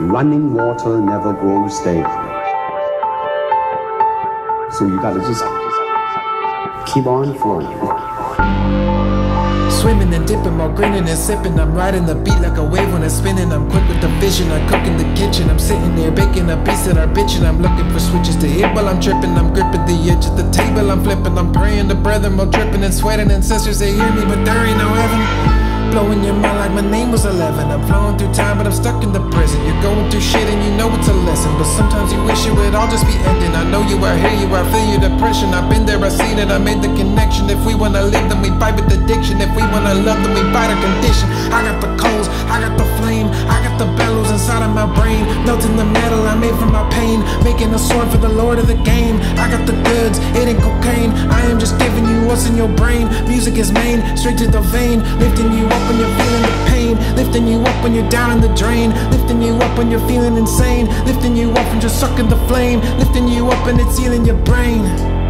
running water never grows stale. So you gotta just keep on flowing. Swimming and dipping while grinning and sipping. I'm riding the beat like a wave when it's spinning. I'm quick with the vision. I cook in the kitchen. I'm sitting there baking a piece that are bitching. I'm looking for switches to hit while I'm tripping. I'm gripping the edge of the table. I'm flipping. I'm praying to brethren while dripping and sweating. And sisters they hear me, but there ain't no heaven blowing your mind like my name was 11 I'm flowing through time but I'm stuck in the present. You're going through shit and you know it's a lesson But sometimes you wish it would all just be ending. I know you, I hear you, I feel your depression. I've been there, I've seen it, I made the connection. If we wanna live then we fight with addiction. If we wanna love then we fight a condition. I got the coals, I got the flame I got the bellows inside of my brain. Melting the metal I made from my pain Making a sword for the lord of the game. I got the goods, it ain't cocaine. I am just giving you what's in your brain. Music is main, straight to the vein Lifting you Lifting you up when you're down in the drain Lifting you up when you're feeling insane Lifting you up and just sucking the flame Lifting you up and it's healing your brain